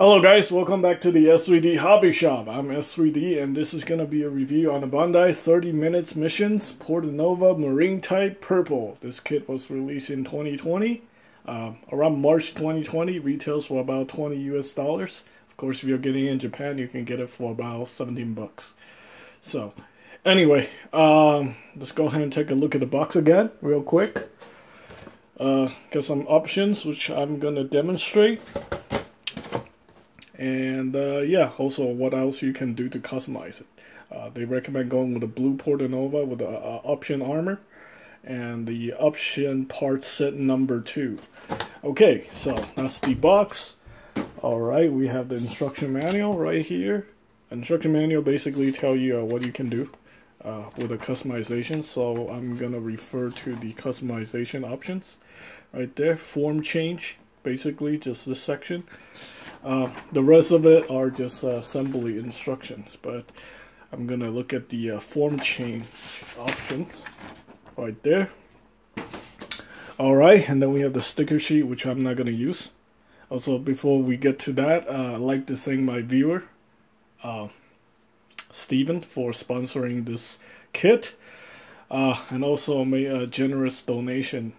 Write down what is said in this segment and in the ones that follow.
Hello guys, welcome back to the S3D Hobby Shop. I'm S3D and this is going to be a review on the Bandai 30 Minutes Missions Portanova Marine Type Purple. This kit was released in 2020, uh, around March 2020, retails for about 20 US dollars. Of course, if you're getting it in Japan, you can get it for about 17 bucks. So, anyway, um, let's go ahead and take a look at the box again, real quick. Uh, got some options which I'm going to demonstrate and uh, yeah, also what else you can do to customize it. Uh, they recommend going with a blue Portanova with the option armor and the option part set number two. Okay, so that's the box. All right, we have the instruction manual right here. Instruction manual basically tell you uh, what you can do uh, with a customization. So I'm gonna refer to the customization options right there. Form change, basically just this section. Uh, the rest of it are just uh, assembly instructions, but I'm gonna look at the uh, form change options right there. Alright, and then we have the sticker sheet, which I'm not gonna use. Also, before we get to that, uh, I'd like to thank my viewer, uh, Steven, for sponsoring this kit. Uh, and also made a generous donation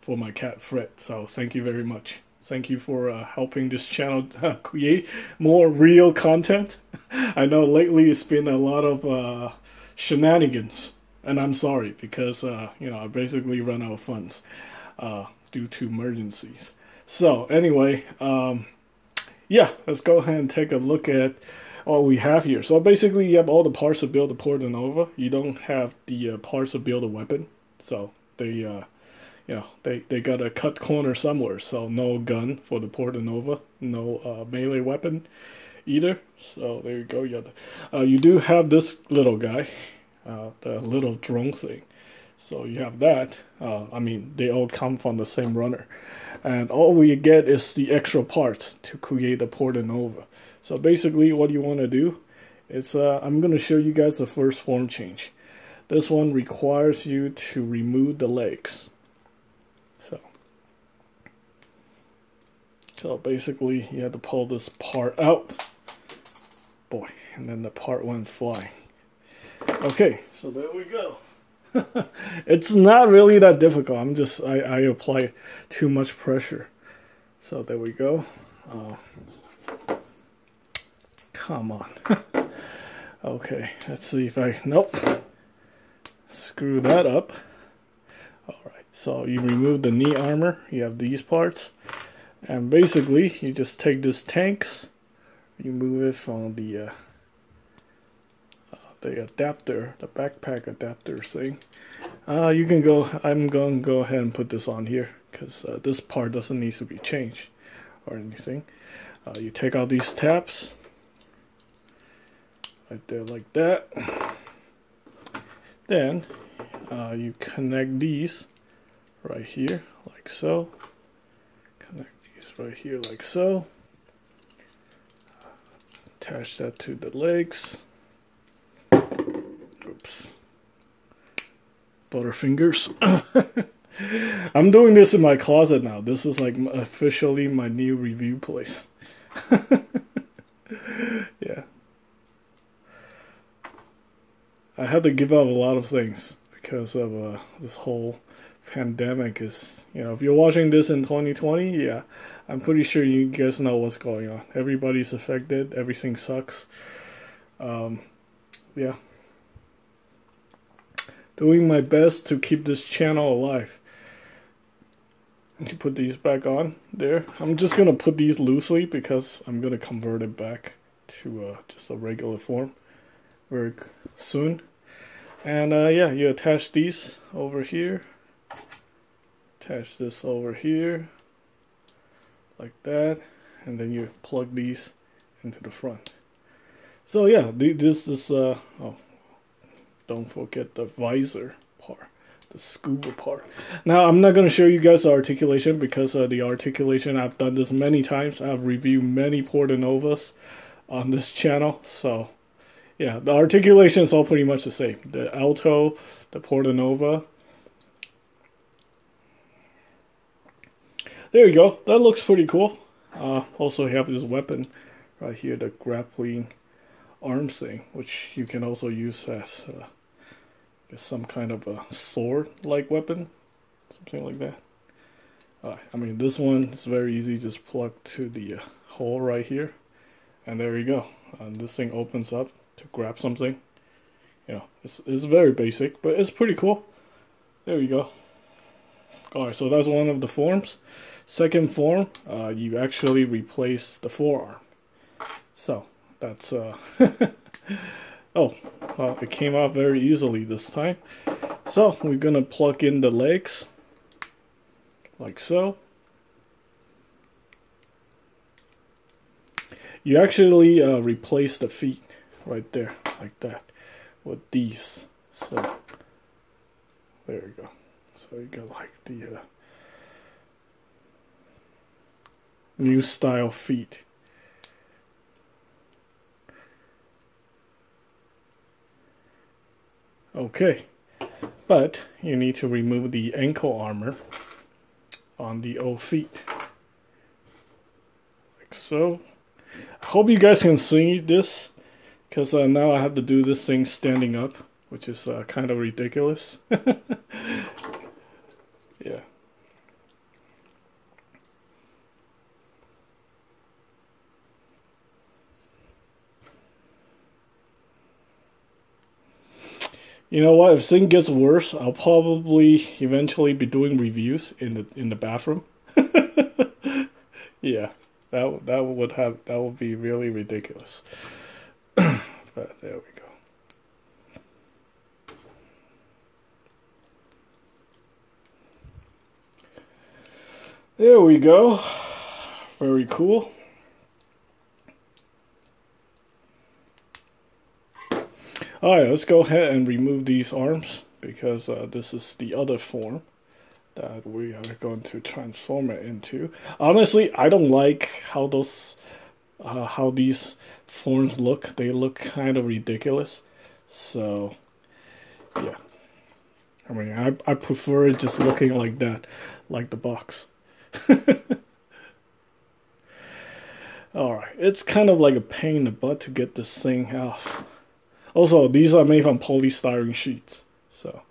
for my cat Fred. So thank you very much. Thank you for uh, helping this channel uh, create more real content. I know lately it's been a lot of uh, shenanigans, and I'm sorry because uh, you know I basically run out of funds uh, due to emergencies. So anyway, um, yeah, let's go ahead and take a look at what we have here. So basically, you have all the parts to build the Portanova. You don't have the uh, parts to build a weapon, so they you know, they, they got to cut corner somewhere. So no gun for the Portanova, no uh, melee weapon either. So there you go. You, uh, you do have this little guy, uh, the little drone thing. So you have that. Uh, I mean, they all come from the same runner. And all we get is the extra part to create the Portanova. So basically what you want to do is, uh, I'm going to show you guys the first form change. This one requires you to remove the legs. So so basically you had to pull this part out. Boy, and then the part went flying. Okay, so there we go. it's not really that difficult. I'm just, I, I apply too much pressure. So there we go. Uh, come on. okay, let's see if I, nope. Screw that up. Alright, so you remove the knee armor. You have these parts. And basically, you just take these tanks, you move it from the uh, uh, the adapter, the backpack adapter thing. Uh, you can go, I'm going to go ahead and put this on here because uh, this part doesn't need to be changed or anything. Uh, you take out these tabs right there like that. Then you connect these right here like so connect these right here like so. Attach that to the legs. Oops. Butterfingers. I'm doing this in my closet now. This is like officially my new review place. yeah. I had to give up a lot of things because of uh, this whole pandemic is, you know, if you're watching this in 2020, yeah, I'm pretty sure you guys know what's going on. Everybody's affected. Everything sucks. Um, yeah. Doing my best to keep this channel alive. To put these back on there. I'm just gonna put these loosely because I'm gonna convert it back to uh, just a regular form very soon. And uh, yeah, you attach these over here. Attach this over here like that and then you plug these into the front. So yeah this is uh oh don't forget the visor part the scuba part. Now i'm not going to show you guys the articulation because uh, the articulation i've done this many times. I've reviewed many portanovas on this channel so yeah the articulation is all pretty much the same. The alto the portanova there you go. That looks pretty cool. Uh, also, have this weapon right here, the grappling arms thing, which you can also use as uh, some kind of a sword-like weapon, something like that. Uh, I mean, this one is very easy. Just plug to the uh, hole right here, and there you go. And this thing opens up to grab something. You know, it's it's very basic, but it's pretty cool. There you go. Alright, so that's one of the forms. Second form, uh, you actually replace the forearm. So, that's, uh, oh, well, it came out very easily this time. So, we're gonna plug in the legs, like so. You actually uh, replace the feet right there, like that, with these. So, there you go. So you got like the uh, new style feet. Okay, but you need to remove the ankle armor on the old feet. Like so. I hope you guys can see this, because uh, now I have to do this thing standing up, which is uh, kind of ridiculous. yeah. You know what? If thing gets worse, I'll probably eventually be doing reviews in the in the bathroom. yeah, that that would have that would be really ridiculous. but there we go. There we go. Very cool. Alright, let's go ahead and remove these arms because uh, this is the other form that we are going to transform it into. Honestly, I don't like how those uh, how these forms look. They look kind of ridiculous. So, yeah. I mean, I, I prefer it just looking like that, like the box. Alright, it's kind of like a pain in the butt to get this thing off. Also, these are made from polystyrene sheets. So,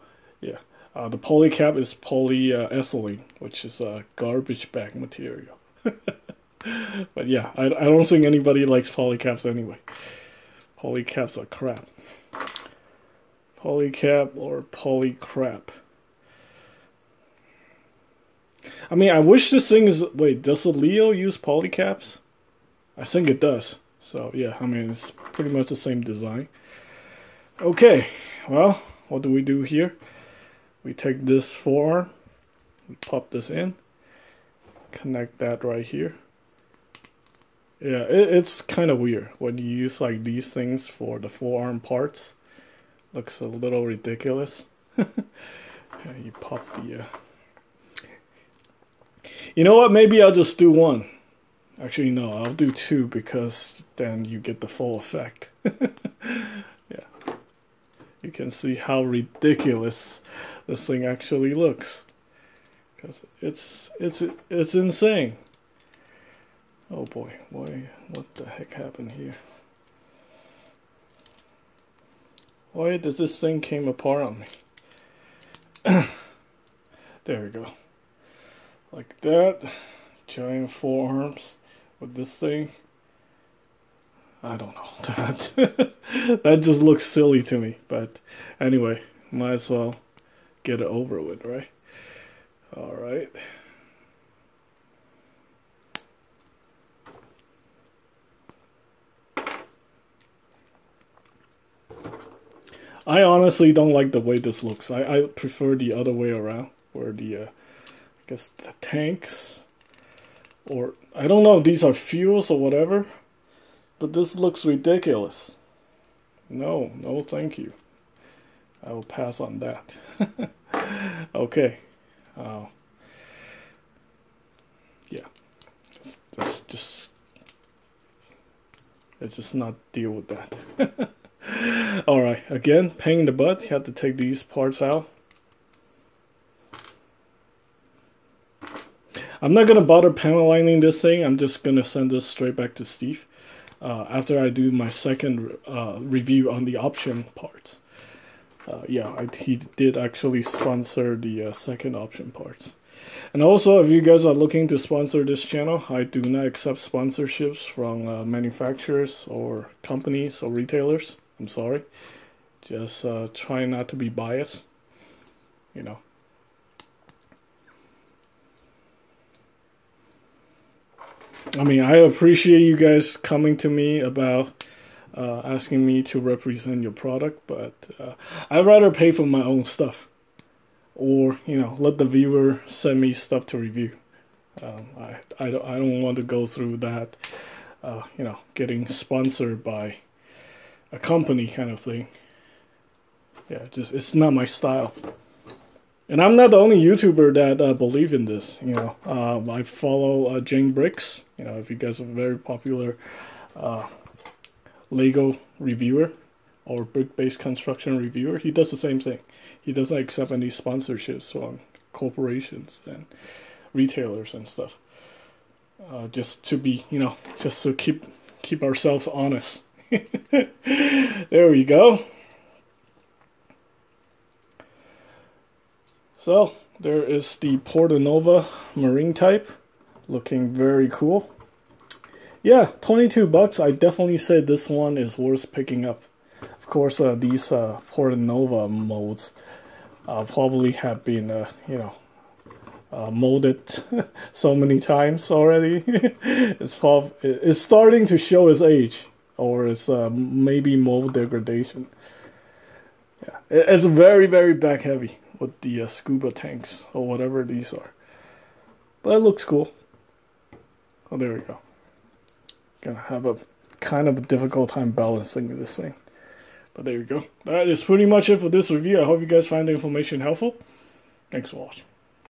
yeah. Uh, the polycap is polyethylene, which is a garbage bag material. but yeah, I, I don't think anybody likes polycaps anyway. Polycaps are crap. Polycap or polycrap. I mean, I wish this thing is... Wait, does the Leo use polycaps? I think it does. So, yeah, I mean, it's pretty much the same design. Okay, well, what do we do here? We take this forearm, pop this in, connect that right here. Yeah, it, it's kind of weird when you use like these things for the forearm parts. Looks a little ridiculous. you pop the... Uh... You know what, maybe I'll just do one. Actually, no, I'll do two because then you get the full effect. you can see how ridiculous this thing actually looks. Because it's it's it's insane. Oh boy why what the heck happened here? Why did this thing came apart on me? There we go. Like that. Giant forearms with this thing I don't know. That that just looks silly to me. But anyway, might as well get it over with, right? All right. I honestly don't like the way this looks. I, I prefer the other way around, where the, uh, I guess the tanks, or I don't know if these are fuels or whatever, but this looks ridiculous. No, no thank you. I will pass on that. okay. Uh, yeah. Let's, just... Let's just not deal with that. Alright, again, pain in the butt. You have to take these parts out. I'm not gonna bother panel lining this thing. I'm just gonna send this straight back to Steve uh, after I do my second uh, review on the option parts. Uh, yeah, I, he did actually sponsor the uh, second option parts. And also, if you guys are looking to sponsor this channel, I do not accept sponsorships from uh, manufacturers or companies or retailers. I'm sorry. Just uh, try not to be biased. You know. I mean, I appreciate you guys coming to me about uh, asking me to represent your product, but uh, I'd rather pay for my own stuff, or you know, let the viewer send me stuff to review. Um, I I don't I don't want to go through that, uh, you know, getting sponsored by a company kind of thing. Yeah, just it's not my style. And I'm not the only YouTuber that uh, believe in this. You know, um, I follow uh, JANGBRiCKS. You know, if you guys are very popular uh, Lego reviewer or brick-based construction reviewer, he does the same thing. He doesn't accept any sponsorships from corporations and retailers and stuff. Uh, just to be, you know, just to keep keep ourselves honest. there we go. So there is the Portanova Marine type, looking very cool. Yeah, 22 bucks. I definitely say this one is worth picking up. Of course, uh, these uh, Portanova molds uh, probably have been, uh, you know, uh, molded so many times already. it's it's starting to show its age, or it's uh, maybe mold degradation. Yeah, it's very very back heavy with the uh, scuba tanks or whatever these are. But it looks cool. Oh, there we go. Gonna have a kind of a difficult time balancing this thing. But there we go. That is pretty much it for this review. I hope you guys find the information helpful. Thanks for watching.